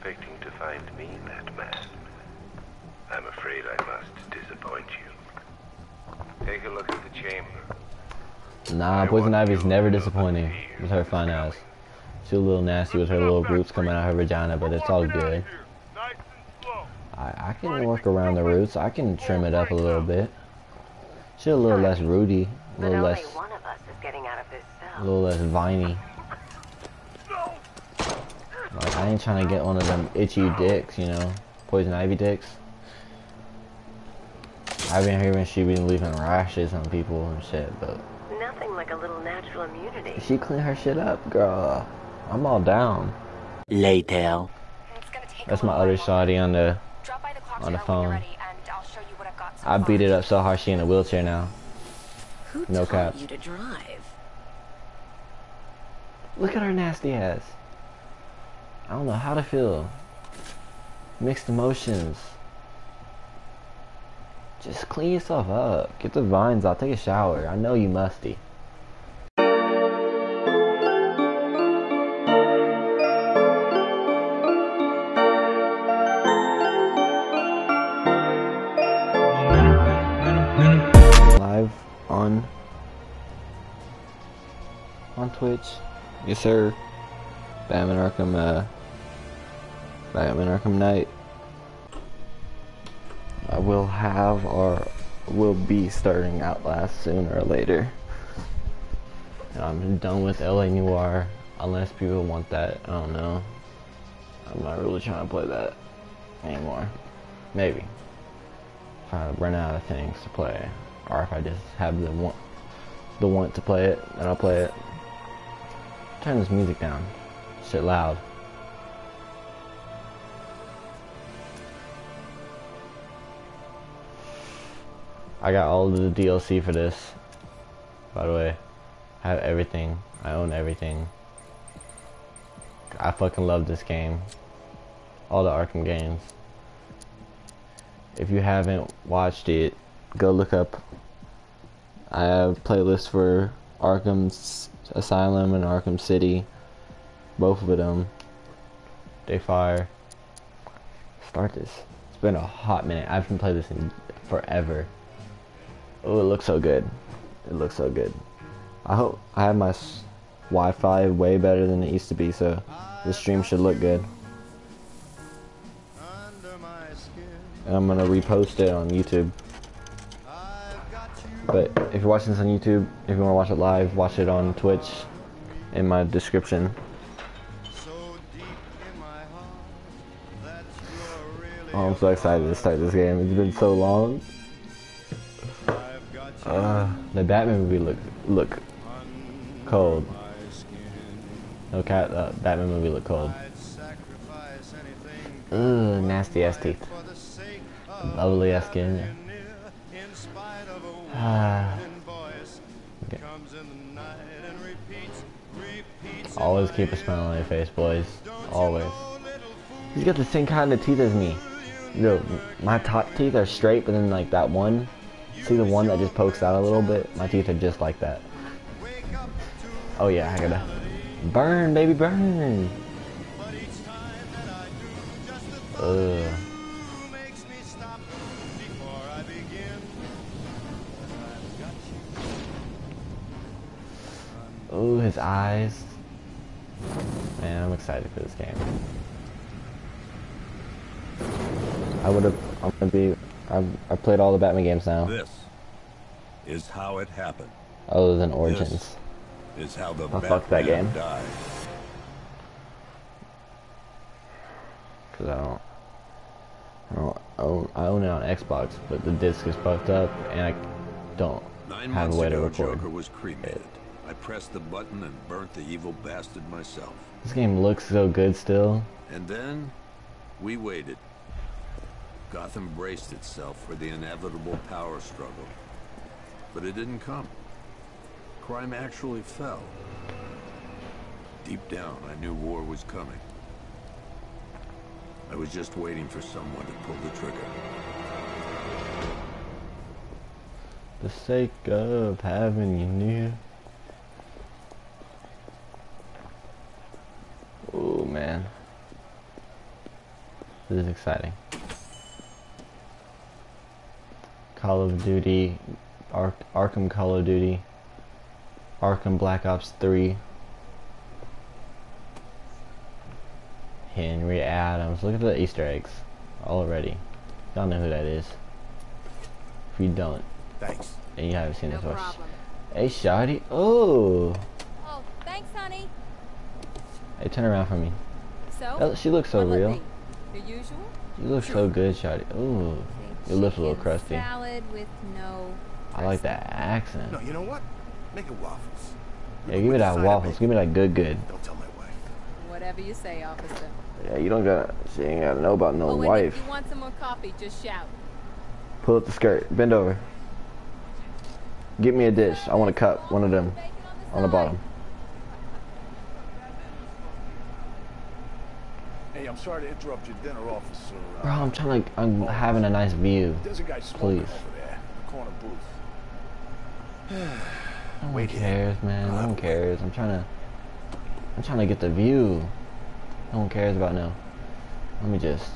expecting to find me that man? I'm afraid I must disappoint you. Take a look at the chamber. Nah, Poison Ivy's never disappointing with her fine ass. She's a little nasty with her little roots coming out of her vagina, but it's all good. I, I can work around the roots. I can trim it up a little bit. She's a little less rooty, a little less, one of us is getting out of this a little less viney. Like I ain't trying to get one of them itchy dicks, you know, Poison Ivy dicks. I've been hearing she been leaving rashes on people and shit, but Nothing like a little natural immunity. she clean her shit up, girl. I'm all down. Later. That's my other shawty on the on the phone. I beat it up so hard she in a wheelchair now. Who No taught cap. you to drive? Look at her nasty ass. I don't know how to feel. Mixed emotions. Just clean yourself up. Get the vines out. Take a shower. I know you musty. Live on on Twitch. Yes, sir. Batman Arkham, uh, Batman Arkham Knight. I will have or will be starting Outlast sooner or later. And I'm done with LA Noire unless people want that. I don't know. I'm not really trying to play that anymore. Maybe. If I run out of things to play, or if I just have the want, the want to play it, then I'll play it. Turn this music down. Shit loud. I got all the DLC for this. By the way, I have everything. I own everything. I fucking love this game. All the Arkham games. If you haven't watched it, go look up. I have playlists for Arkham Asylum and Arkham City. Both of them. They fire. Start this. It's been a hot minute. I haven't played this in forever. Oh, it looks so good. It looks so good. I hope I have my Wi-Fi way better than it used to be, so the stream should look good. And I'm gonna repost it on YouTube. But if you're watching this on YouTube, if you want to watch it live, watch it on Twitch in my description. Oh, I'm so excited to start this game. It's been so long. Uh, the Batman movie look look cold. No cat. Uh, Batman movie look cold. Ugh, nasty ass teeth. Lovely ass skin. Ah. Always keep a smile on your face, boys. Always. He's got the same kind of teeth as me. Know, my top teeth are straight, but then like that one, see the one that just pokes out a little bit? My teeth are just like that. Oh yeah, I gotta burn, baby, burn. Ugh. Ooh, his eyes. Man, I'm excited for this game. I would have. I'm gonna be. I've, I've played all the Batman games now, This is how it happened. other than Origins. Is how the Oh, fuck that game. died. Cause I don't. I don't own, I own it on Xbox, but the disc is fucked up, and I don't Nine have a way to ago, record. Joker was cremated. I pressed the button and burnt the evil bastard myself. This game looks so good still. And then we waited. Gotham braced itself for the inevitable power struggle. But it didn't come. Crime actually fell. Deep down, I knew war was coming. I was just waiting for someone to pull the trigger. The sake of having you near. Oh man. This is exciting. Call of Duty, Ar Arkham Call of Duty, Arkham Black Ops 3. Henry Adams. Look at the Easter eggs already. Y'all know who that is. If you don't, Thanks. and you haven't seen No this watch. problem. Hey, Shotty. Oh. Oh, thanks, honey. Hey, turn around for me. So, Oh, she looks so real. The usual? You look so good, Shotty. Ooh. Say Your lips a little crusty. Salad with no. I like that accent. No, you know what? Make it waffles. Yeah, give me that waffles. Give me that good, good. Don't tell my wife. Whatever you say, officer. Yeah, you don't got. She ain't gotta know about no oh, wife. if you want some more coffee, just shout. Pull up the skirt. Bend over. Get me a dish. I want a cup. One of them. On the bottom. Hey, I'm sorry to interrupt your dinner, officer. Bro, I'm trying to. I'm having a nice view. There's a guy smoking Please. Over there, the corner booth. No one here. cares, man. No one cares. I'm trying to. I'm trying to get the view. No one cares about now. Let me just.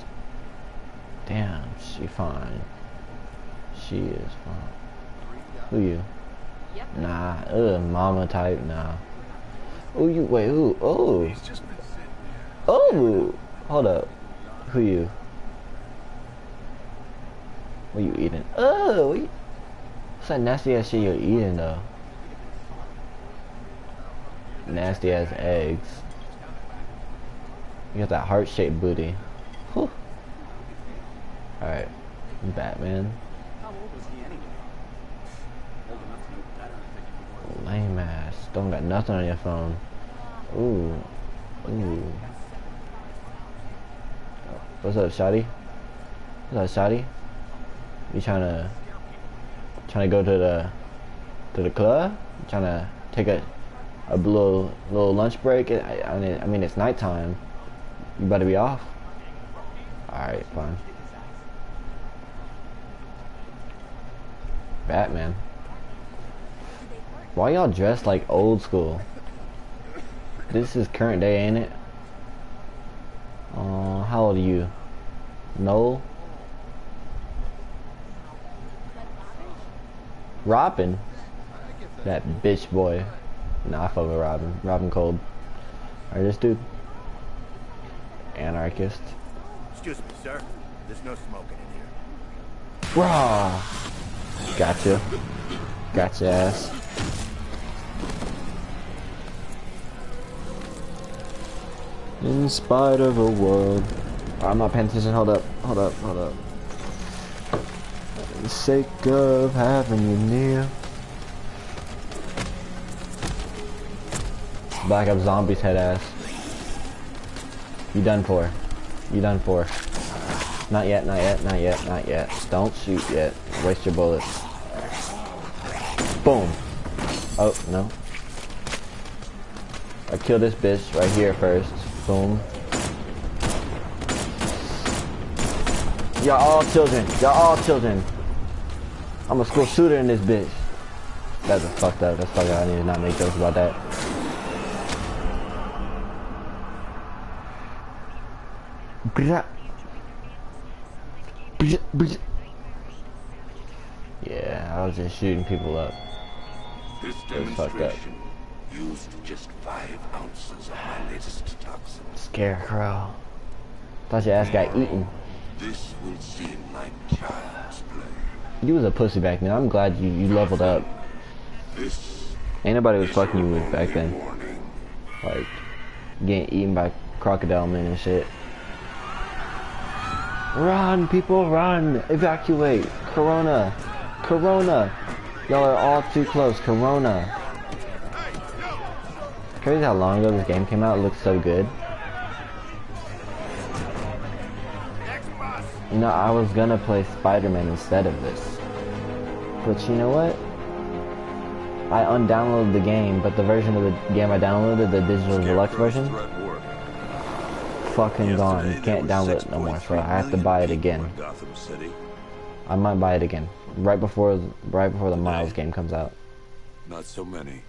Damn, she fine. She is fine. Who you? Yep. Nah, ugh, mama type, nah. Oh, you, wait, who? Oh, He's just been sitting there. oh, hold up. Who you? What you eating? Oh, what you, what's that nasty ass shit you're eating though? Nasty ass eggs. You got that heart shaped booty. Whew. Alright, Batman. Lame ass. Don't got nothing on your phone. Ooh. Ooh. What's up, Shotty? What's up, Shotty? You trying to trying to go to the to the club? trying to take a a little little lunch break? I, I mean, I mean it's nighttime. You better be off. All right, fine. Batman. Why y'all dressed like old school? This is current day, ain't it? Uh, how old are you? Noel? Robin? That bitch boy. Nah, I fuck with Robin. Robin Cold. Alright, this dude. Anarchist. Excuse me, sir. There's no smoking in here. Raw. Gotcha. Gotcha ass. In spite of a world. I'm not paying attention. Hold up. Hold up. Hold up. The sake of having you near. Black up Zombies head ass. You done for. You done for. Not yet, not yet, not yet, not yet. Don't shoot yet. Waste your bullets. Boom. Oh, no. I kill this bitch right here first. Boom. Y'all all children. Y'all all children. I'm a school shooter in this bitch. That's a fucked up. That's fucked up. I need to not make jokes about that. Yeah, I was just shooting people up. This That's fucked up. demonstration used just five ounces of my latest toxin. Scarecrow. Thought your ass got eaten. This will seem like child's play. You was a pussy back then. I'm glad you, you leveled up. Ain't nobody was fucking you with back then. Like, getting eaten by crocodile men and shit. Run, people, run! Evacuate! Corona! Corona! Y'all are all too close. Corona! Crazy how long ago this game came out. It looks so good. Know, I was gonna play Spider-Man instead of this. But you know what? I undownloaded the game, but the version of the game I downloaded, the digital deluxe version, fucking gone. You Yesterday, can't download it no more, so I have to buy it again. people in Gotham City. I might buy it again right before right before the Miles game comes out. Not so many.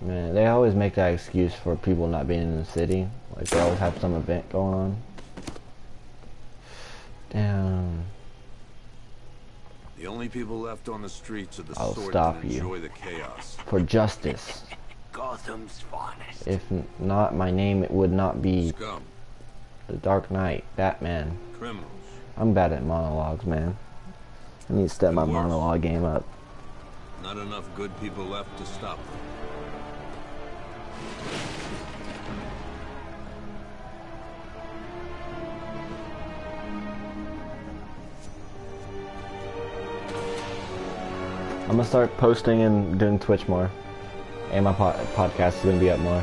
Man, they always make that excuse for people not being in the city. Like they always have some event going on. Damn. The only people left on the streets are the I'll stop you. enjoy the chaos. For justice. Gotham's finest. If not, my name it would not be Scum, The Dark Knight, Batman. criminals. I'm bad at monologues, man. I need to step my And worse. monologue game up. Not enough good people left to stop them. I'm gonna start posting and doing Twitch more. And my po- podcast is gonna be up more.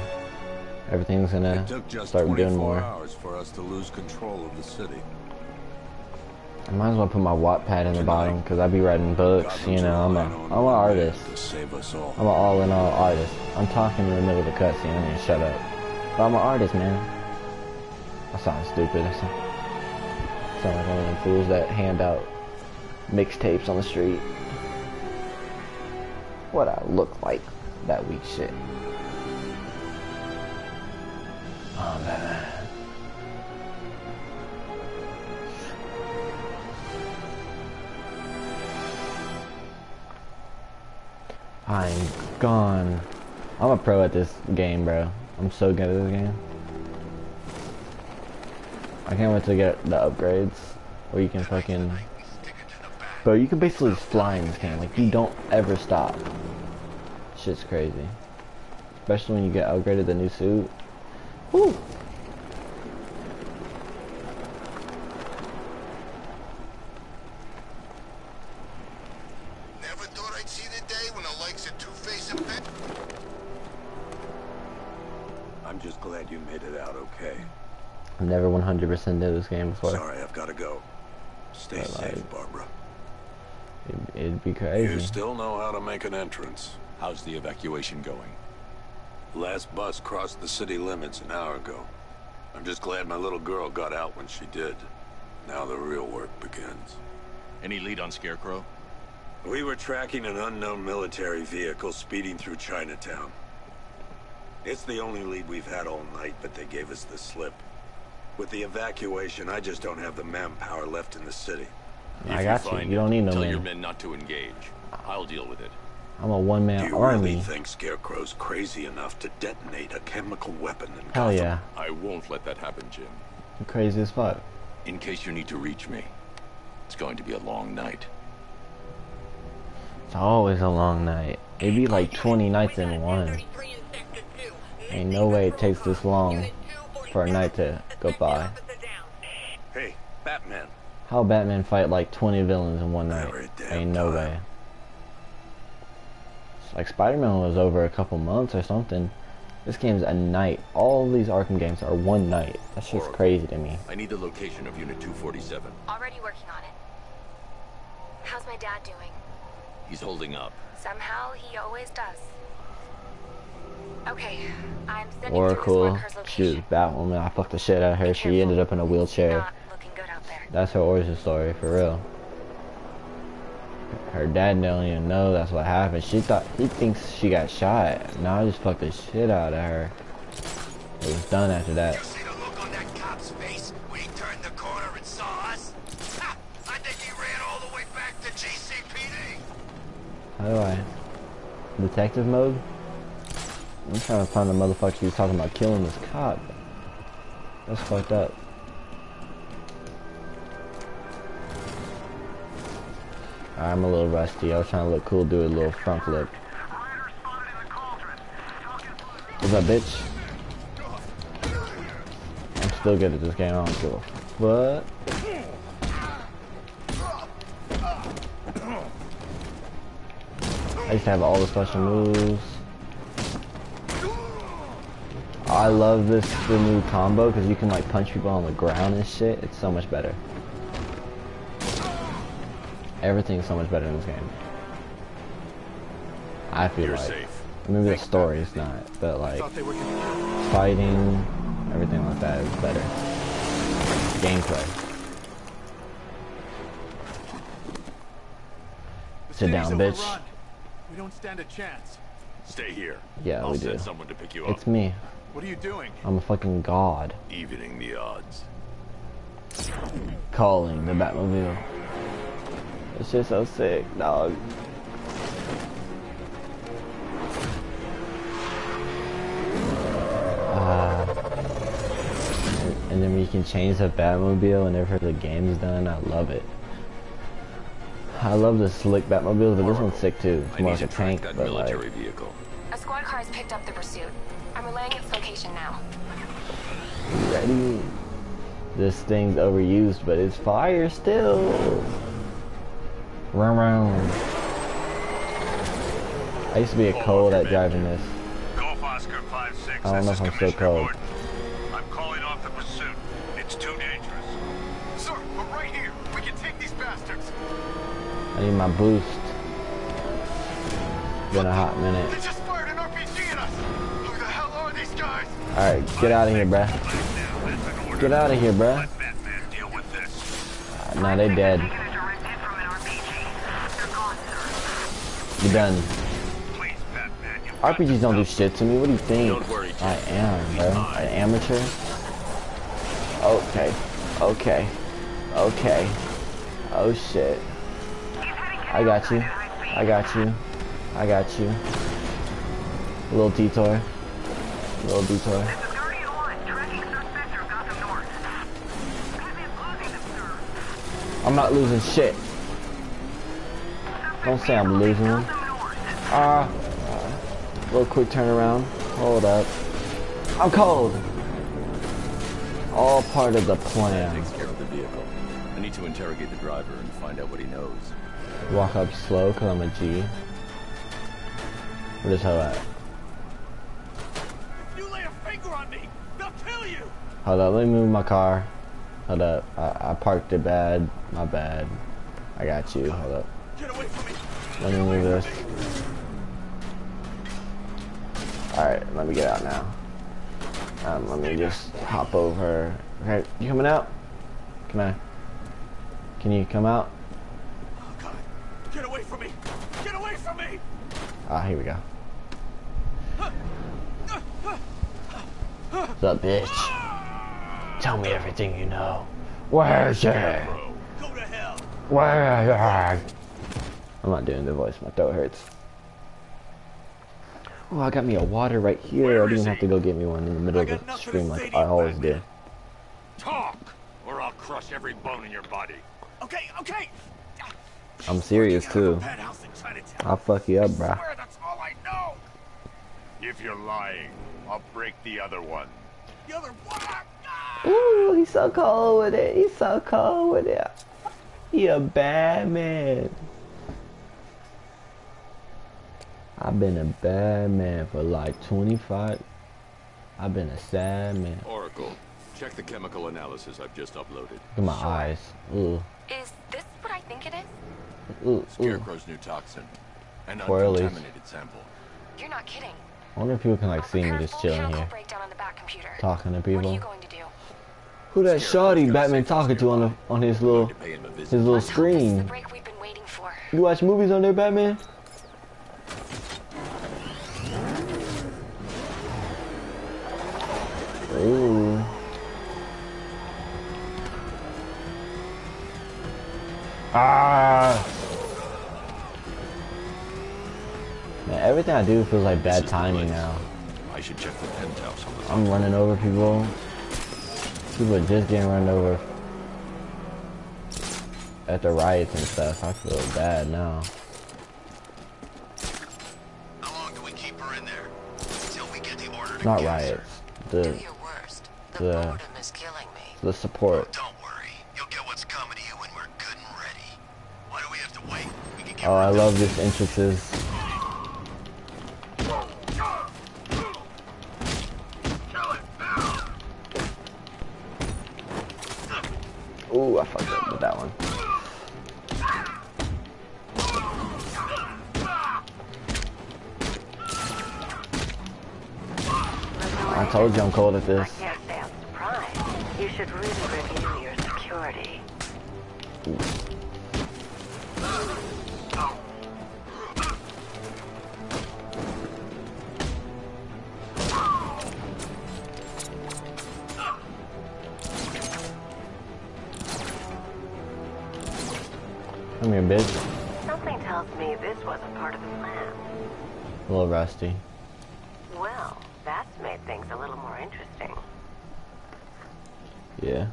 Everything's gonna It took just start doing more. hours for us to lose control of the city. I might as well put my Wattpad in the bottom because I'd be writing books. You know, I'm a I'm an artist. To save us all. I'm an all in all artist. I'm talking in the middle of the cutscene. I to shut up. But I'm an artist, man. I sound stupid. I sound, sound like one of them fools that hand out mixtapes on the street. What I look like that weak shit. Oh man. I'm gone. I'm a pro at this game, bro. I'm so good at this game. I can't wait to get the upgrades where you can fucking. Bro, you can basically just fly in this game. Like, you don't ever stop. Shit's crazy. Especially when you get upgraded the new suit. Woo! Never I'd see the day when the likes of Two-Face and Pet... I'm just glad you made it out okay. I've never 100% did this game before. Sorry, I've got to go. Stay But, safe, like- Barbara. It'd, it'd be You still know how to make an entrance. How's the evacuation going? Last bus crossed the city limits an hour ago. I'm just glad my little girl got out when she did. Now the real work begins. Any lead on Scarecrow? We were tracking an unknown military vehicle speeding through Chinatown. It's the only lead we've had all night, but they gave us the slip. With the evacuation, I just don't have the manpower left in the city. I If got you. find You don't need no Tell your men not to engage. I'll deal with it. I'm a one Do man you army. really think Scarecrow's crazy enough to detonate a chemical weapon in Hell Gotham? yeah. I won't let that happen, Jim. I'm crazy as fuck. In case you need to reach me, it's going to be a long night. It's always a long night. It'd be like 20 nights in one. Ain't no way it takes this long for a night to go by. Hey, Batman. How Batman fight like 20 villains in one night? Ain't no time. way. It's like Spider-Man was over a couple months or something. This game's a night. All these Arkham games are one night. That's just Horrible. crazy to me. I need the location of Unit 247. Already working on it. How's my dad doing? He's holding up. Somehow he always does. Okay, I'm sending through his Oracle, worker's she was. Batwoman. I fucked the shit out of her. Be She careful. ended up in a wheelchair. That's her origin story, for real. Her dad don't even know that's what happened. She thought he thinks she got shot. Now I just fucked the shit out of her. It was done after that. You see the look on that cop's face when he turned the corner and saw us? Ha! I think he ran all the way back to GCPD. How do I? Detective mode? I'm trying to find the motherfucker who was talking about killing this cop. That's fucked up. I'm a little rusty. I was trying to look cool, do a little front flip. What's up, bitch? I'm still good at this game. I don't give a fuck. I used to have all the special moves. I love this the new combo because you can like punch people on the ground and shit. It's so much better. Everything's so much better in this game. I feel You're like. safe. Maybe the story's not, but like Thought they were gonna fighting, everything like that is better. Gameplay. Sit down, bitch. overrun. We don't stand a chance. Stay here. Yeah, I'll we send do. someone to pick you up. It's me. What are you doing? I'm a fucking god. Evening the odds. calling the Batmobile. It's just so sick, dog. Uh, and, and then we can change the Batmobile whenever the game's done. I love it. I love the slick Batmobile, but this one's sick too. It's more like to a tank, that but like, military vehicle. A squad car has picked up the pursuit. I'm relaying its location now. ready. This thing's overused, but it's fire still. Run round. I used to be a cold at driving this. Golf Oscar 5-6, I don't know if I'm still cold. I'm calling off the pursuit. It's too dangerous. Sir, we're right here. We can take these bastards. I need my boost. Been a hot minute. They just fired an RPG at us. Who the hell are these guys? Alright, get out of here, bruh. Get out of here, bruh. Let Batman deal with this. Nah, they dead. Done. Please, Batman, you RPGs don't do shit to me. What do you think? Worry, I am, bro. An amateur. Okay. Okay. Okay. Oh shit. I got you. I got you. I got you. A little detour. A little detour. I'm not losing shit. Don't say I'm losing them. Ah. little quick turnaround. Hold up. I'm cold. All part of the plan. Takes care of the vehicle. I need to interrogate the driver and find out what he knows. Walk up slow because I'm a G. Where this hoe at? If you lay a finger on me, they'll kill you. Hold up, let me move my car. Hold up. I, I parked it bad. My bad. I got you. Hold up. Get away from me. Let me move this. Alright, let me get out now. Um, let me just hop over. Okay, you coming out? Can I? Can you come out? Oh God. Get away from me. Get away from me. Ah, here we go. What's up, bitch? Tell me everything you know. Where's she? Go to hell. Where? I'm not doing the voice. My throat hurts. Oh, I got me a water right here. Where I didn't is have he? to go get me one in the middle of the stream like I always do. Talk, or I'll crush every bone in your body. Okay, okay. I'm serious Working out of a too. penthouse in Chinatown. I'll fuck you up, I bruh. swear that's all I know. If you're lying, I'll break the other one. The other one? Ooh, he's so cold with it. He's so cold with it. He a bad man. I've been a bad man for like 25. I've been a sad man. Oracle, check the chemical analysis I've just uploaded. Look at my eyes. Ooh, Is this what I think it is? ooh, ooh. Scarecrow's new toxin. An Twirlies. uncontaminated sample. You're not kidding. I wonder if people can like I'll see me just full chilling chemical here, breakdown on the back computer. talking to What are people. you going to do? Who that Scarecrow's shawty Batman talking to on the on his little to pay him a his little Let's hope this is the screen? break we've been waiting for. You watch movies on there, Batman? Ah. Man, everything I do feels like bad timing now. I should check the penthouse on the I'm running over people. People are just getting run over at the riots and stuff. I feel bad now. How long do we keep her in there? Until we get the order Not kill riots. The your worst. The, the- boredom is killing me. the support. Oh, I love this entrances. Ooh, I fucked up with that one. I told you I'm cold at this. Come here, bitch. Something tells me this wasn't part of the plan. A little rusty. Well, that's made things a little more interesting. Yeah.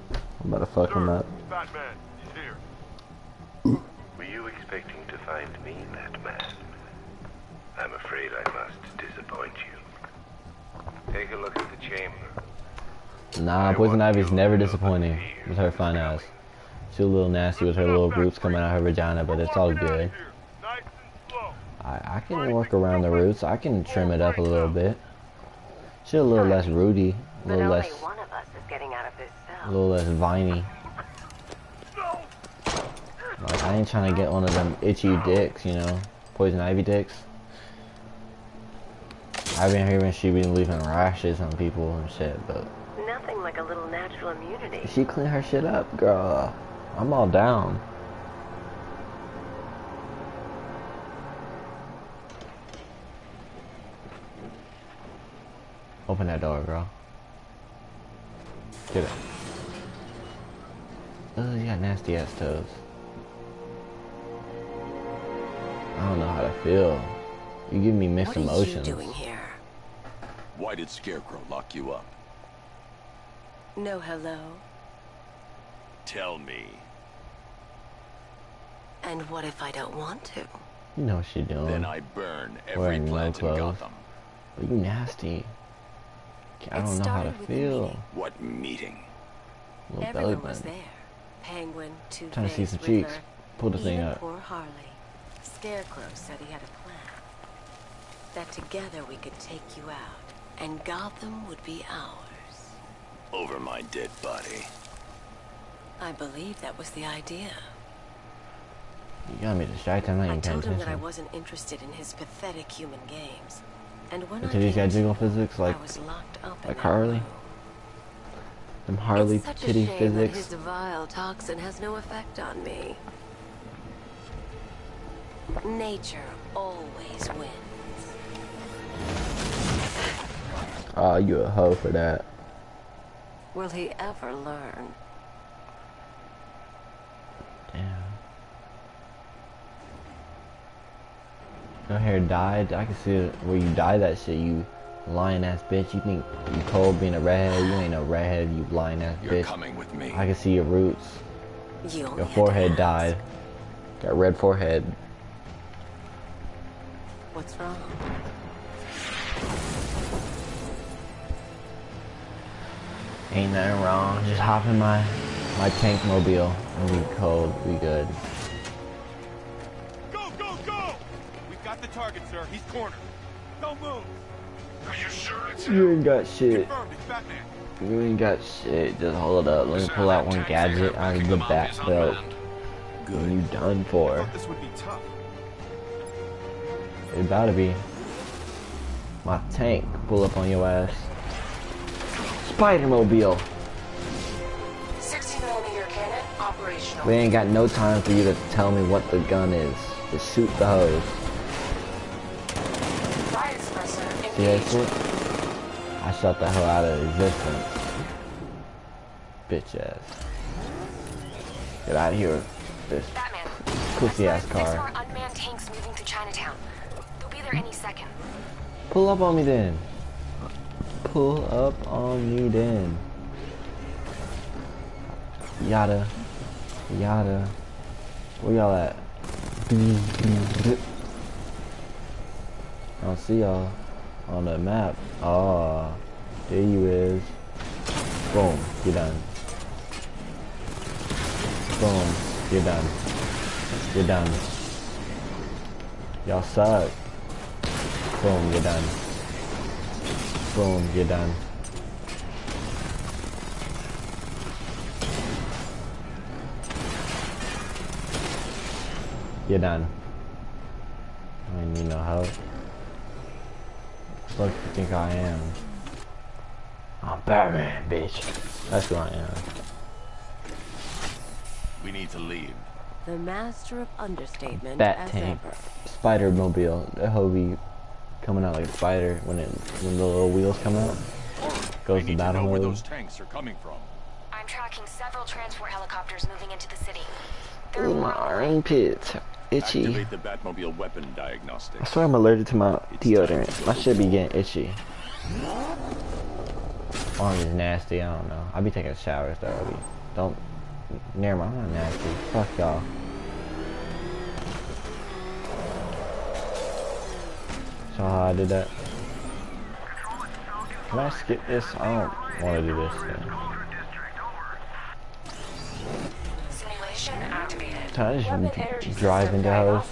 I'm about to fuck him up. Batman, he's here. Were you expecting to find me, Batman? I'm afraid I must disappoint you. Take a look at the chamber. Nah, Poison Ivy's never disappointing that with her fine is ass. She's a little nasty with her little roots coming out of her vagina, but it's all Walking out of good. here, Nice and slow. I, I can work around the roots. I can trim it up a little bit. She's a little less rooty, a little less, one of us is getting out of this a little less viney. Like I ain't trying to get one of them itchy dicks, you know, poison ivy dicks. I've been hearing she been leaving rashes on people and shit, but Nothing like a little natural immunity. she clean her shit up, girl. I'm all down. Open that door, girl. Get it. Oh, you got nasty ass toes. I don't know how to feel. You give me mixed What are emotions. you doing here? Why did Scarecrow lock you up? No hello. Tell me. And what if I don't want to? You know what she doing. Then I burn every Wearing no plant in clothes. Gotham. you nasty. I It don't know how to started with the feel. meeting. What meeting? Little belly was button. there. Penguin, Two Trying to see some cheeks. Pull the thing even up. poor Harley. Scarecrow said he had a plan. That together we could take you out, and Gotham would be ours. Over my dead body. I believe that was the idea. You got me distracted. I'm not I even paying told him that I wasn't interested in his pathetic human games. And when Until I came got jiggle physics like I was locked up like Harley? them Harley it's such titty a shame physics. That his vile toxin has no effect on me. Nature always wins. Oh, you a hoe for that. Will he ever learn? Your hair dyed. I can see it where you dye that shit. You lying ass bitch. You think you cold being a redhead? You ain't no redhead. You lying ass You're bitch. coming with me. I can see your roots. You Your forehead ask. dyed. Got red forehead. What's wrong? Ain't nothing wrong. Just hop in my my tank mobile and we cold. We good. Target, sir. He's cornered. Don't move. Are you sure it's You ain't got shit. Confirmed, it's Batman. You ain't got shit. Just hold it up. Let me pull out one gadget out of the back belt. And you done for. thought this would be tough. It about to be. My tank pull up on your ass. Spider Mobile. 60 millimeter cannon operational. We ain't got no time for you to tell me what the gun is. Just shoot the hose. See that shit? I shot the hell out of existence. Bitch ass. Get out of here. This Batman. pussy ass There's more car. unmanned tanks moving through Chinatown. They'll be there any second. Pull up on me then. Pull up on me then. Yada. Yada. Where y'all at? I don't see y'all on the map. Oh, there you is. Boom, you're done. Boom, you're done. You're done. Y'all suck. Boom, you're done. Boom, you're done. You're done. I need no help. What do you think I am? I'm Batman, bitch. That's who I am. We need to leave. The master of understatement Bat as tank. ever. Spider mobile. That hoe be coming out like a spider when it when the little wheels come out. Goes to battle mode. tanks are coming from. I'm tracking several transport helicopters moving into the city. Ooh, my armpits. Itchy. Activate the Batmobile weapon I diagnostics. swear I'm allergic to my deodorant. My shit be getting itchy. Arm is nasty, I don't know. I be taking showers though. Be, don't, near mind, I'm not nasty. Fuck y'all. So how I did that? Can I skip this? I don't want to do this thing. Can I just Weapon d- energy drive into house?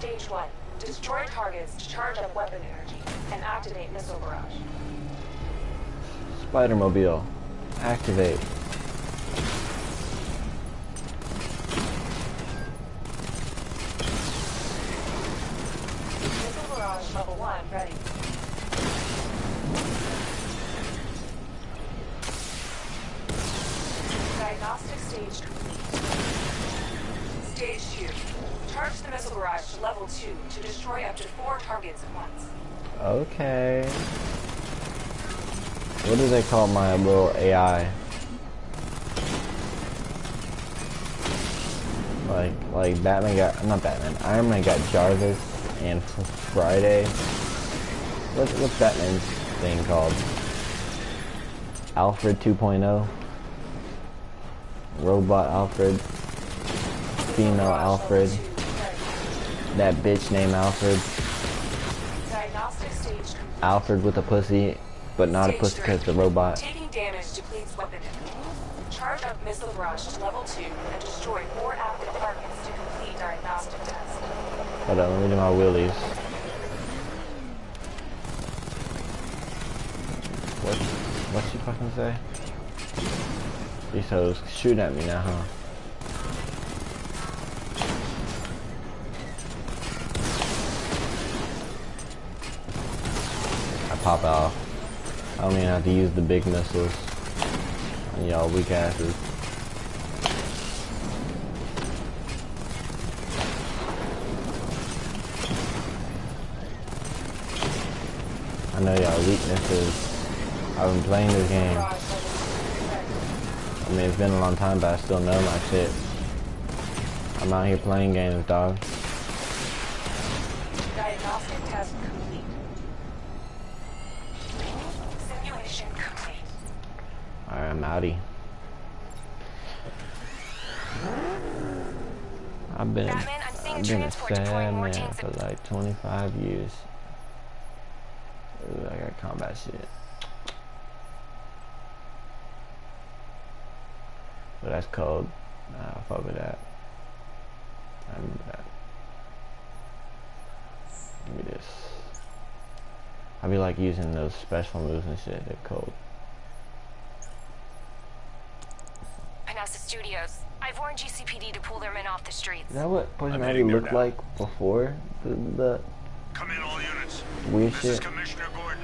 Stage 1. Destroy targets to charge up weapon energy and activate missile barrage. Spider-Mobile. Activate. Once. Okay. What do they call my little AI? Like, like Batman got, not Batman, Iron Man got Jarvis and Friday. What, what's Batman's thing called? Alfred 2.0? Robot Alfred? Female Alfred? That bitch named Alfred? Stage. Alfred with a pussy, but not a pussy because the robot. Taking damage depletes weapon. Charge up missile barrage to level 2 and destroy 4 active targets to complete diagnostic test. Hold on, let me do my wheelies. What? What she fucking say? These hoes shoot at me now, huh? Pop out. I don't even have to use the big missiles y'all weak asses. I know y'all weaknesses. I've been playing this game. Barrage level 2 ready. I mean, it's been a long time, but I still know my shit. I'm out here playing games, dog. Diagnostic test complete. Simulation complete. Alright, I'm outie. I've been, Batman, I'm seeing I've been a transport sad deploying more man tanks for like 25 years. Ooh, I got combat shit. But that's cold. Nah, I fuck with that. I remember uh, that. Give me this. I be like using those special moves and shit. They're cold. Panessa Studios. I've warned GCPD to pull their men off the streets. Is that what Poison I'm Ivy heading looked now. like before the, the Come in, all units. weird This is shit? Commissioner Gordon.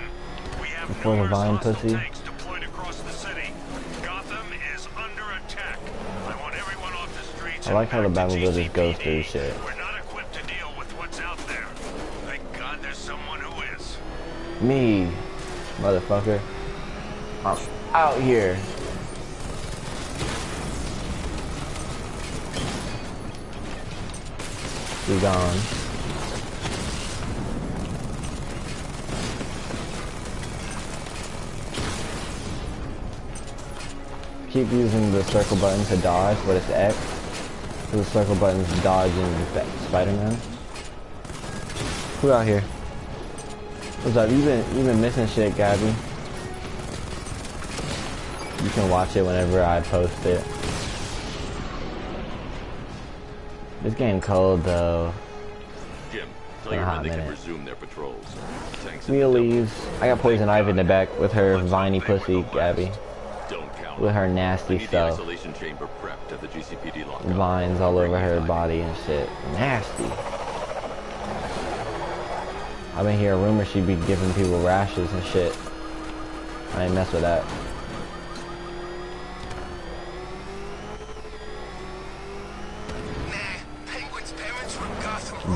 We have Before the Vine pussy? tanks deployed across the city. Gotham is under attack. I want everyone off the streets. I like how the Battle back to Batmobile just goes GCPD. through shit. We're not equipped to deal with what's out there. Thank God there's someone who is. Me, motherfucker. I'm out here. Gone. Keep using the circle button to dodge, but it's X. So the circle button's dodge in Spider-Man. Who out here? What's up? You've been you've been missing shit, Gabby. You can watch it whenever I post it. This game cold though. Jim, tell your hot men they can resume their patrols. Tanks Mia leaves. I got poison ivy in the back with her viney pussy, Gabby. With her nasty stuff. isolation chamber prepped at the GCPD lockup. Vines all over her body and shit. Nasty. I've been hearing rumors she'd be giving people rashes and shit. I ain't mess with that.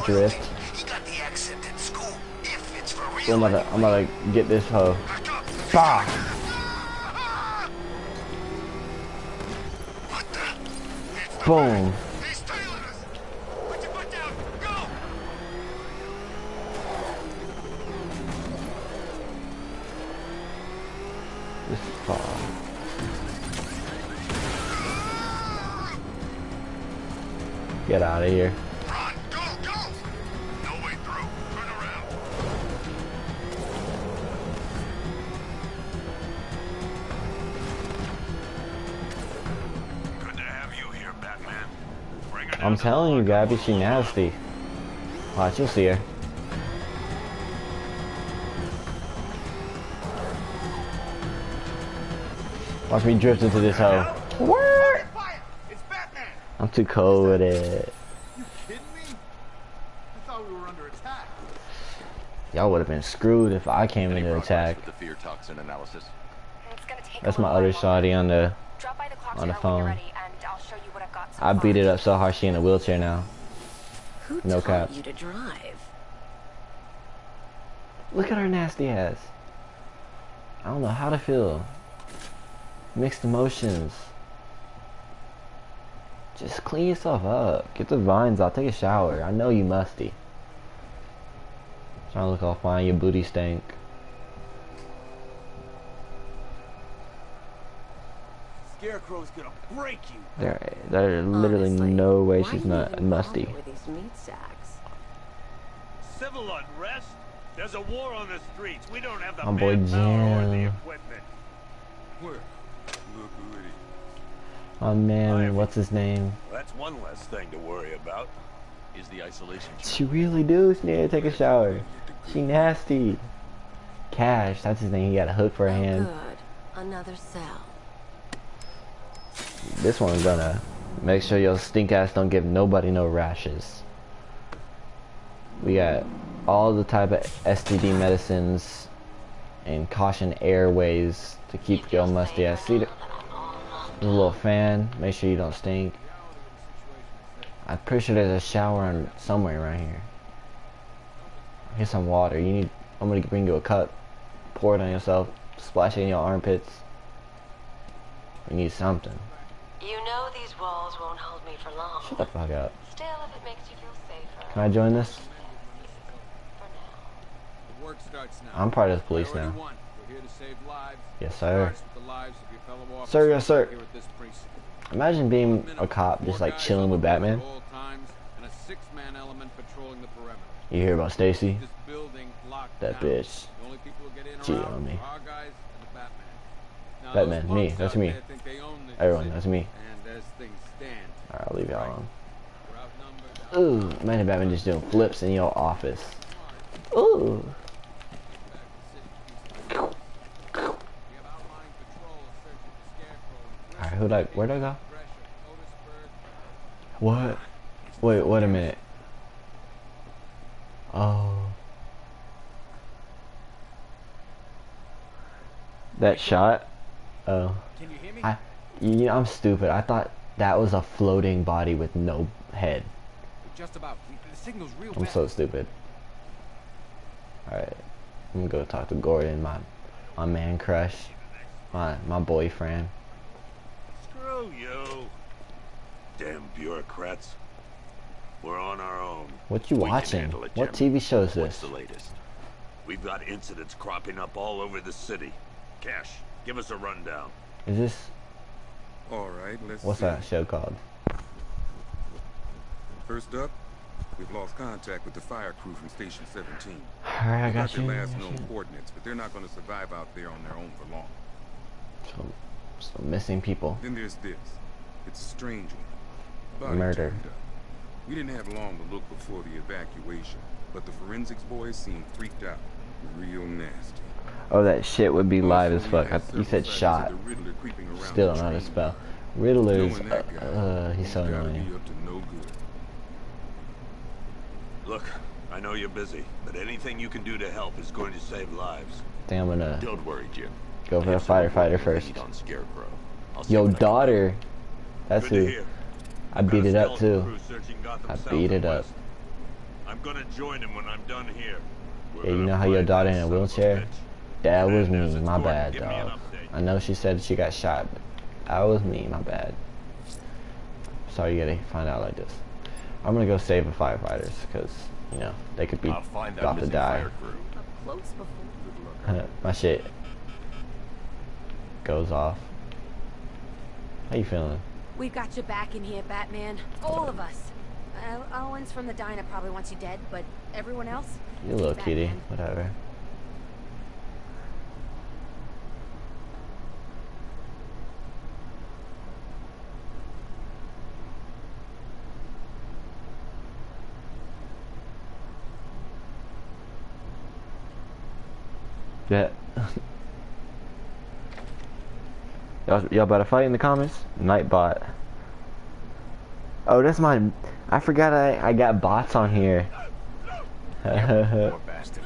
So I'm to, I'm to get this hoe. Bah! Boom. This is far. Get out of here. I'm telling you, Gabby, she nasty. Watch, you'll see her. Watch me drift into this hole. Fire! It's Batman! I'm too cold with it. You kidding me? I thought we were under attack. Y'all would have been screwed if I came Any into attack. the fear toxin analysis? It's gonna take a That's my other while. shawty on the. Drop by the on the tower when you're phone. I beat it up so hard she in a wheelchair now. Who No cap. you to drive? Look at her nasty ass. I don't know how to feel. Mixed emotions. Just clean yourself up. Get the vines out. Take a shower. I know you musty. Trying to look all fine. Your booty stank. Scarecrow's gonna break you. There, there's literally Honestly, no way she's not musty. bother With these meat sacks? Civil unrest? There's a war on the streets. We don't have the My boy manpower or the equipment. Where? Look who it is. My man, what's his name? That's one less thing to worry about. Is the isolation She really do. She need to take a shower. She nasty. Cash, that's his name. He got a hook for a oh, hand. Good. Another cell. This one's gonna make sure your stink ass don't give nobody no rashes. We got all the type of STD medicines and caution airways to keep your musty ass. See the, the little fan. Make sure you don't stink. I'm pretty sure there's a shower on somewhere around here. Here's some water. You need. I'm gonna bring you a cup. Pour it on yourself. Splash it in your armpits. We need something. You know these walls won't hold me for long. Shut the fuck up. Still, if it makes you feel safer. Can I join this? For now. The work starts now. I'm part of the police now. one, We're here to save lives. Yes, sir. The lives of your fellow Sir, yes, sir. Here at this. Imagine being a cop just like chilling with Batman. at all times, and a six-man element patrolling the perimeter. You hear about Stacy? This building locked That bitch. The only people who get in or cheated out on me. are our guys and the Batman. Batman, me, that's me. There think they own this Everyone, that's me. And as things stand, Alright, I'll leave y'all alone. Ooh, imagine Batman just doing flips in your office. Ooh. Alright, who like where'd I go? What? Wait, wait a minute. Oh. That shot? Oh. Can you hear me? I, you know, I'm stupid. I thought that was a floating body with no head. Just about. The signal's real I'm bad. so stupid. Alright. I'm gonna go talk to Gordon, my my man crush. My my boyfriend. Screw you. Damn bureaucrats. We're on our own. What you We watching? it, What TV show is this? What's this? the latest? We've got incidents cropping up all over the city. Cash, give us a rundown. Is this All right, let's what's see. that show called? First up, we've lost contact with the fire crew from Station 17. Alright, I They got their you. last I got known coordinates, but they're not going to survive out there on their own for long. Some, some missing people. Then there's this. It's a strange one. Body Murder. We didn't have long to look before the evacuation, but the forensics boys seemed freaked out. Real nasty. Oh, that shit would be live as fuck. I, you said shot. the Riddler creeping around Still don't know how to spell. Riddler's. Uh, uh, he's so annoying. be up to no good. Look, I know you're busy, but anything you can do to help is going to save lives. Think I'm gonna Don't worry, Jim. go for the firefighter first. on Scarecrow. I'll Yo, what I can do. daughter. That's who. I beat it up too. crew searching Gotham I beat it up. I'm gonna join him when I'm done here. Yeah, you know how your daughter in a wheelchair? Bitch. That was me, my bad, Give me dog. I know she said she got shot, but that was me, my bad. Sorry you gotta find out like this. I'm gonna go save the firefighters because you know they could be find about to die. fire crew. Up close before good look. My shit goes off. How you feeling? We've got you back in here, Batman. All of us. Uh, Owens from the diner probably wants you dead, but everyone else? You little Team kitty. Whatever. Yeah. y'all, y'all about to fight in the comments? Nightbot. Oh, that's my. I forgot I, I got bots on here. Poor bastard.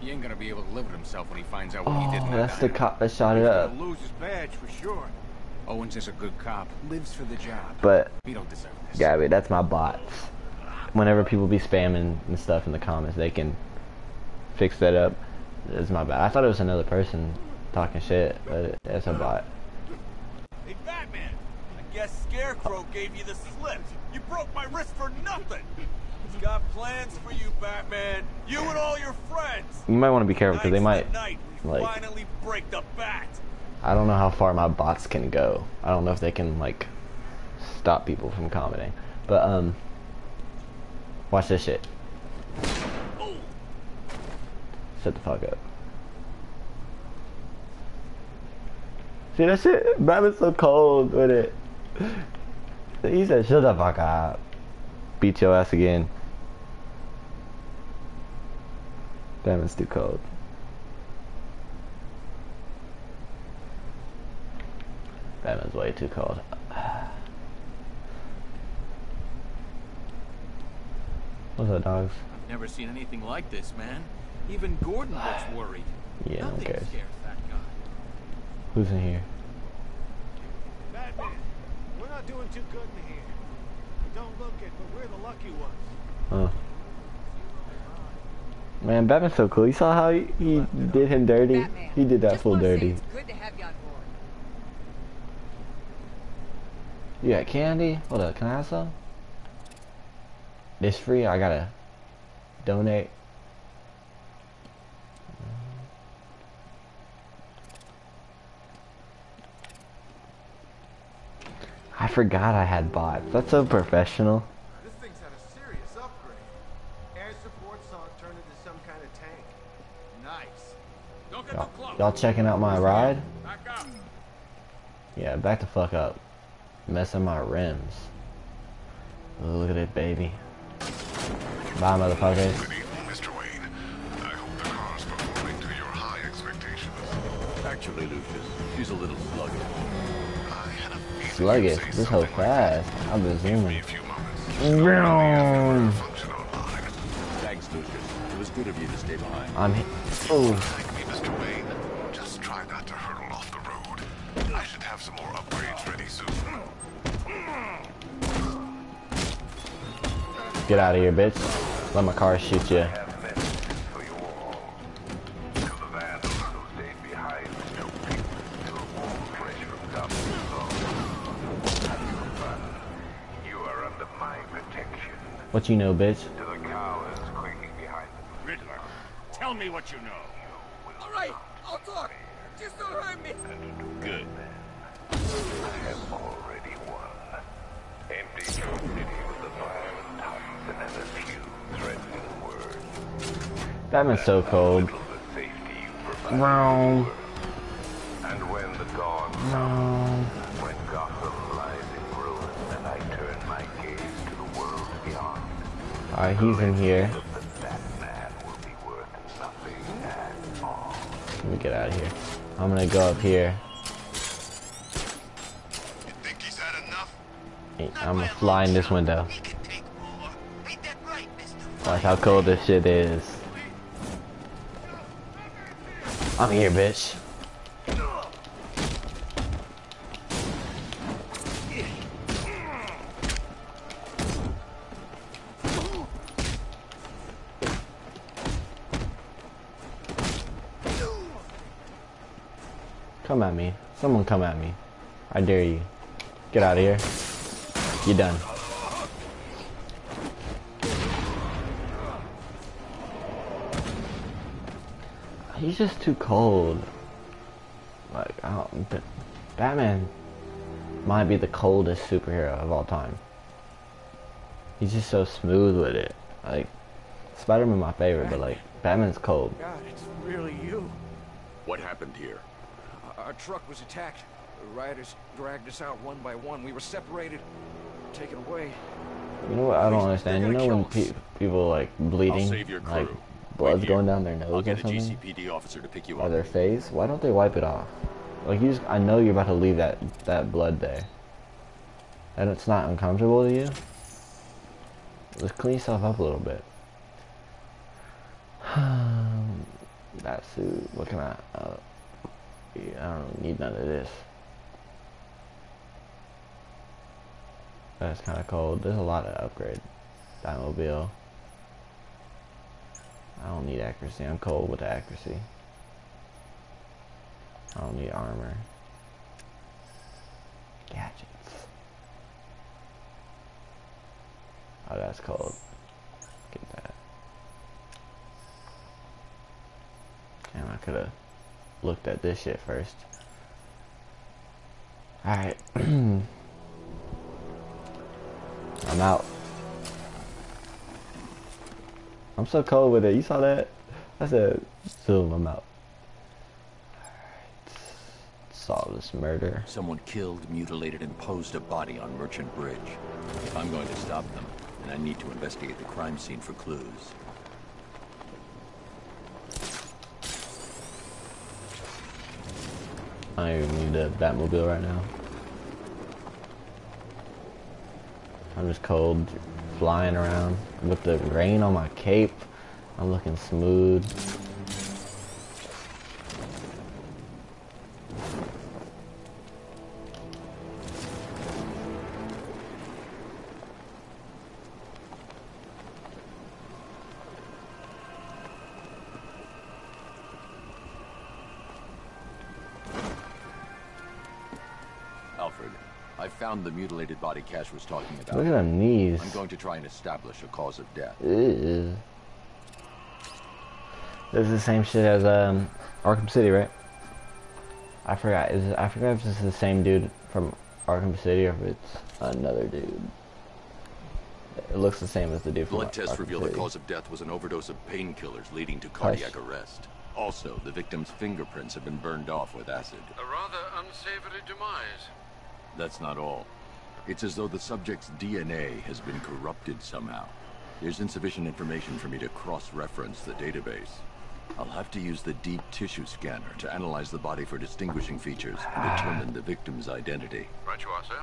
He ain't gonna be able to live with himself when he finds out what he did Oh, that's the cop that shot it up. lose his badge for sure. Owens is a good cop. Lives for the job. But We don't deserve this. Gabby, that's my bots. Whenever people be spamming and stuff in the comments, they can fix that up. It's my bad. I thought it was another person talking shit, but it, it's a bot. Hey, Batman! I guess Scarecrow gave you the slip. You broke my wrist for nothing. He's got plans for you, Batman. You and all your friends. You might want to be careful because they might, night like, finally break the bat. I don't know how far my bots can go. I don't know if they can like stop people from commenting. But um, watch this shit. Shut the fuck up. See that shit? Batman's so cold with it. He said, "Shut the fuck up." Beat your ass again. Batman's too cold. Batman's way too cold. What's up, dogs? I've never seen anything like this, man. Even Gordon looks worried. Yeah, no Nothing cares. scares that guy. Who's in here? Batman, we're not doing too good in here. We don't look it, but we're the lucky ones. Huh. Man, Batman's so cool. You saw how he, he did him dirty? He did that full dirty. Good to have you on board. You got candy? Hold up, can I have some? This free? I gotta donate. I forgot I had bots. That's so professional. This thing's had a serious upgrade. Air support saw it turn into some kind of tank. Nice. Y'all, too close. y'all checking out my ride? Back up. Yeah, back the fuck up. Messing my rims. Look at it, baby. Bye, motherfuckers. Mr. Wayne. I hope the car's performing to your high expectations. Actually, Lucius, she's a little sluggish. I had Sluggish. This hoe something like that. fast. I've been zooming. A few moments. Vroom. Thanks, Lucius. It was good of you to stay behind. I'm hit. Oh, Thank me, Mr. Wayne. Just try not to hurtle off the road. I should have some more upgrades ready soon. get out of here, bitch. Let my car shoot you. What you know, bitch? To the cowards quaking behind the Riddler, tell me what you know. All right, I'll talk. Just don't hurt me. Good. I have already won. Empty your city with the violent Thompson and a few threatening words. Batman's so cold. Little Alright, he's in here. Let me get out of here. I'm gonna go up here. I'm gonna fly in this window. Watch how cold this shit is. I'm here, bitch. Come at me. Come at me. I dare you. Get out of here. You're done. He's just too cold. Like, I don't, Batman might be the coldest superhero of all time. He's just so smooth with it. Like, Spider-Man my favorite, but like, Batman's cold. God, it's really you. What happened here? Our truck was attacked. The rioters dragged us out one by one. We were separated, taken away. You know what I don't understand? You know when pe people like bleeding, save your like blood's Wait going here. down their nose I'll or get a something, GCPD officer to pick you or up. their face? Why don't they wipe it off? Like you just, I know you're about to leave that that blood there, and it's not uncomfortable to you. Just clean yourself up a little bit. that suit. What can I? Uh, yeah, I don't need none of this. That's kind of cold. There's a lot of upgrade. Batmobile. I don't need accuracy. I'm cold with accuracy. I don't need armor. Gadgets. Oh, that's cold. Get that. Damn, I could have looked at this shit first. Alright. I'm out. I'm so cold with it. You saw that? I said, zoom, I'm out. Alright. Solve this murder. Someone killed, mutilated, and posed a body on Merchant Bridge. I'm going to stop them, and I need to investigate the crime scene for clues. I don't even need the Batmobile right now. I'm just cold, flying around with the rain on my cape. I'm looking smooth. The mutilated body Cash was talking about. Look at them knees. I'm going to try and establish a cause of death. Ew. This is the same shit as um, Arkham City, right? I forgot. Is it, I forgot if this is the same dude from Arkham City or if it's another dude. It looks the same as the dude from Blood tests Arkham reveal the cause of death was an overdose of painkillers leading to cardiac arrest. Also, the victim's fingerprints have been burned off with acid. A rather unsavory demise. That's not all. It's as though the subject's DNA has been corrupted somehow. There's insufficient information for me to cross-reference the database. I'll have to use the deep tissue scanner to analyze the body for distinguishing features and determine the victim's identity. Right you are, sir.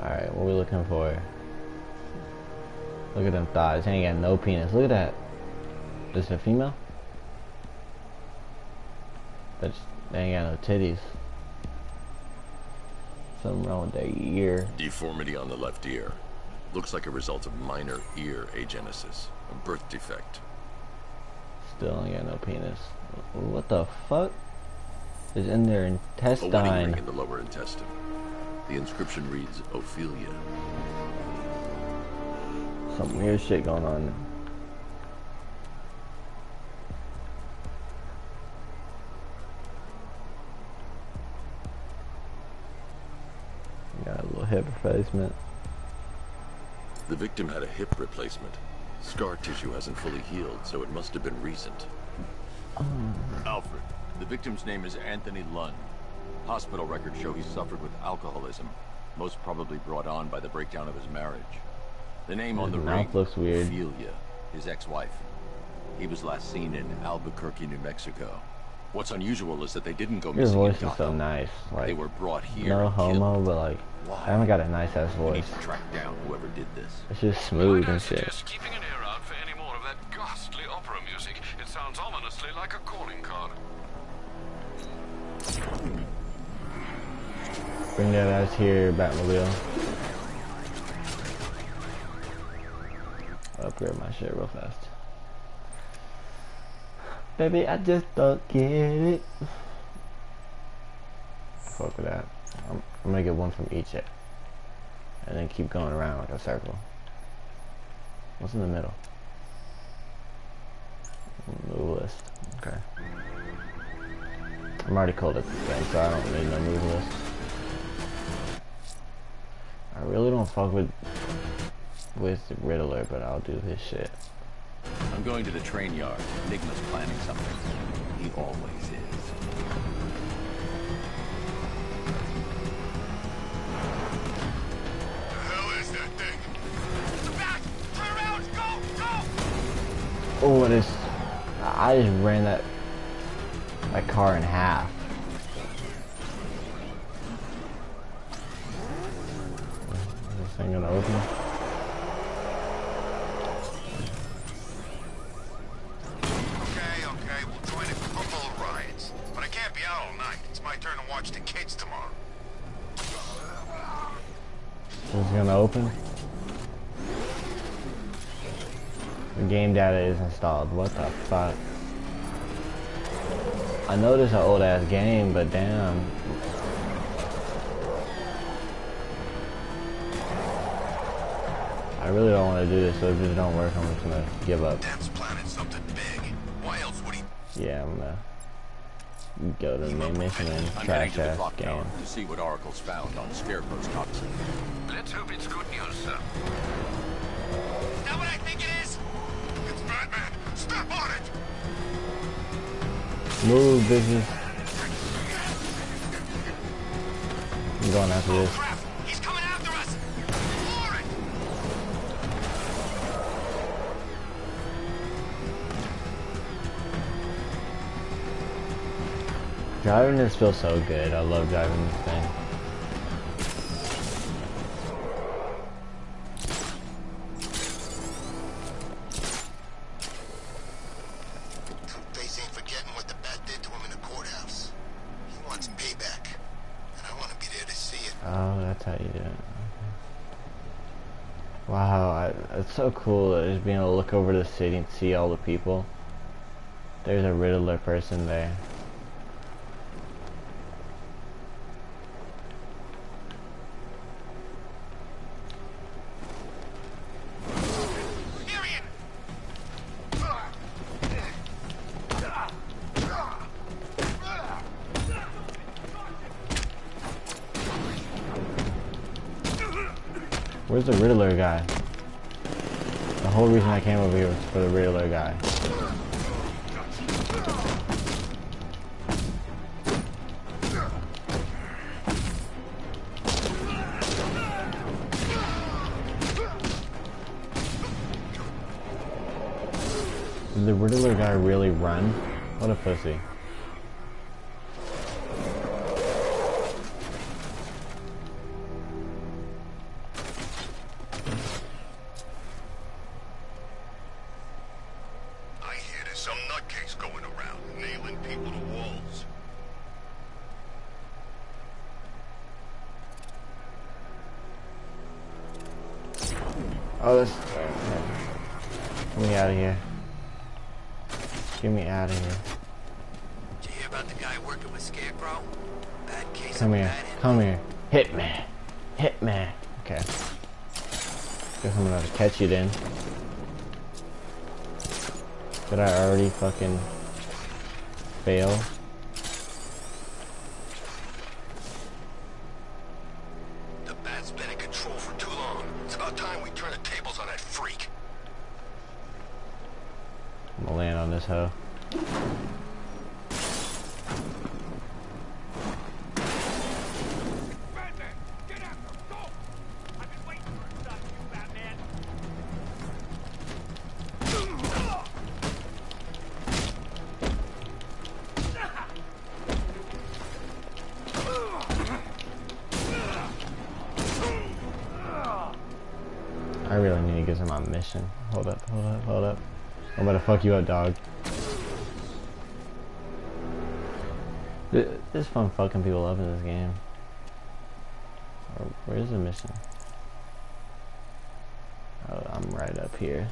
Alright, what are we looking for? Look at them thighs. He ain't got no penis. Look at that. This a female? But they ain't got no titties. Something wrong with their ear. Deformity on the left ear. Looks like a result of minor ear agenesis, a birth defect. Still ain't got no penis. What the fuck? Is in their A wedding intestine. ring in the lower intestine. The inscription reads Ophelia. Some weird shit going on. Hip replacement. The victim had a hip replacement. Scar tissue hasn't fully healed, so it must have been recent. Um. Alfred, the victim's name is Anthony Lund. Hospital records show he suffered with alcoholism, most probably brought on by the breakdown of his marriage. The name on the mouth ring, looks weird. Ophelia, his ex-wife. He was last seen in Albuquerque, New Mexico. What's unusual is that they didn't go Your missing voice is so nice. Like They were brought here no and killed. homo, but like I haven't got a nice ass We need voice. to track down whoever did this. It's just smooth and shit. Suggest keeping an ear out for any more of that ghastly opera music. It sounds ominously like a calling card. Bring that ass here, Batmobile. Upgrade my shit real fast. Baby, I just don't get it. Fuck with that. I'm, I'm gonna get one from each and then keep going around like a circle. What's in the middle? Move list. Okay. I'm already cold at this thing, so I don't need no move list. I really don't fuck with with Riddler, but I'll do his shit. I'm going to the train yard. Nygma's planning something. He always is. hell is that thing? The back! Turn around! Go! Go! Oh, it is. I just ran that that car in half. Is this thing gonna open? Open? The game data is installed. What the fuck? I know this is an old ass game, but damn. I really don't want to do this, so if this don't work, I'm just gonna give up. Dem's planning something big. Why else would he? Yeah, I'm gonna go to the main mission and trash to the ass game. to see what Oracle's found on Scarecrow's copy. Let's hope it's good news, sir. Is that what I think it is? It's Batman! Step on it! Move, bitches. I'm going after this. He's coming after us! Driving this feels so good. I love driving this thing. So cool just being able to look over the city and see all the people. There's a Riddler person there. Where's the Riddler guy? The whole reason I came over here was for the Riddler guy. Did the Riddler guy really run? What a pussy. Oh, that's. Get me out of here. Get me out of here. Did you hear about the guy working with Scarecrow? Bad case Come here. Come here. Hit me. Hit me. Okay. Guess I'm gonna catch you then. Did I already fucking fail? Fuck you up, dog. This fun fucking people up in this game. Where's the mission? Oh, I'm right up here.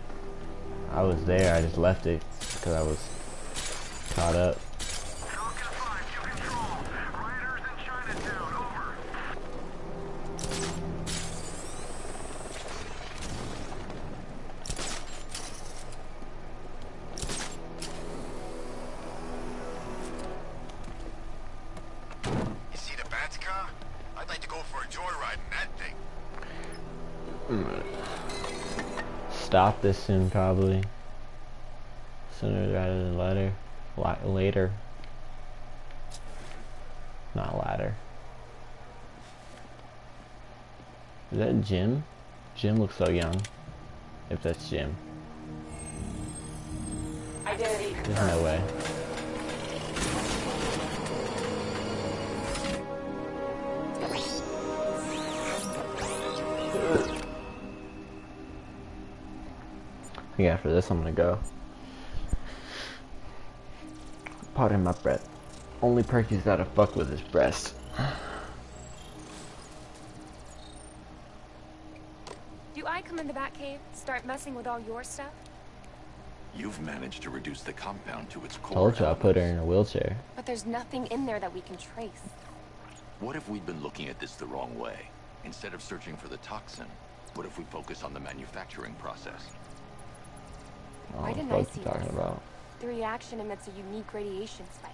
I was there, I just left it because I was caught up. Stop this soon, probably. Sooner rather than later. La later. Not latter. Is that Jim? Jim looks so young. If that's Jim. Identity There's no way. Think after this I'm gonna go. Pardon my breath. Only Perky's gotta fuck with his breast. Do I come in the Batcave, start messing with all your stuff? You've managed to reduce the compound to its core. Told you I put her in a wheelchair. But there's nothing in there that we can trace. What if we'd been looking at this the wrong way? Instead of searching for the toxin, what if we focus on the manufacturing process? Oh, Why didn't I see you talking this? about? The reaction emits a unique radiation spike.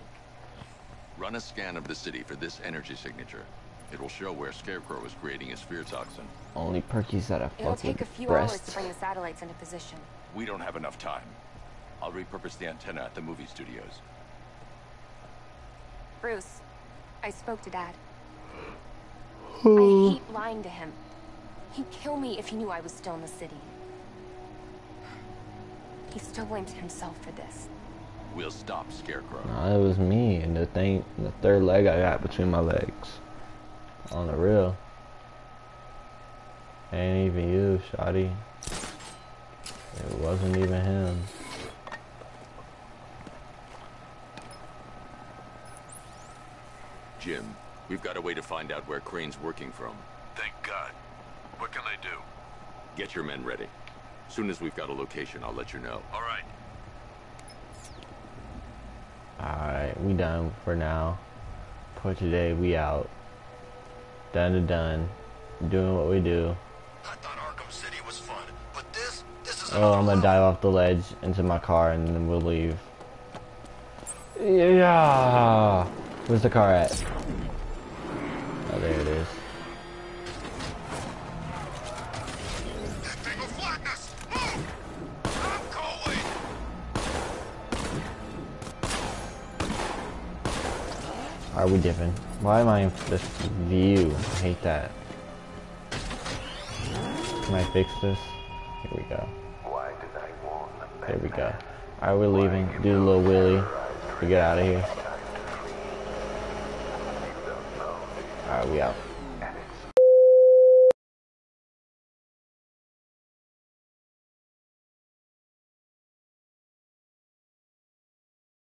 Run a scan of the city for this energy signature. It will show where Scarecrow is creating his fear toxin. Only Perky's gotta It'll fuck take a with few hours to bring the satellites into position. We don't have enough time. I'll repurpose the antenna at the movie studios. Bruce, I spoke to Dad. I hate lying to him. He'd kill me if he knew I was still in the city. He still blames himself for this. We'll stop Scarecrow. No, it was me and the thing, the third leg I got between my legs. On the real. Ain't even you, Shotty. It wasn't even him. Jim, we've got a way to find out where Crane's working from. Thank God. What can I do? Get your men ready. Soon as we've got a location, I'll let you know. All right. Alright, we done for now. For today, we out. Done to done. Doing what we do. Oh, I'm gonna dive off the ledge into my car and then we'll leave. Yeah. Where's the car at? Are we dipping? Why am I in this view? I hate that. Can I fix this? Here we go. There we go. Alright, we're leaving. Do a little wheelie. We get out of here. Alright, we out.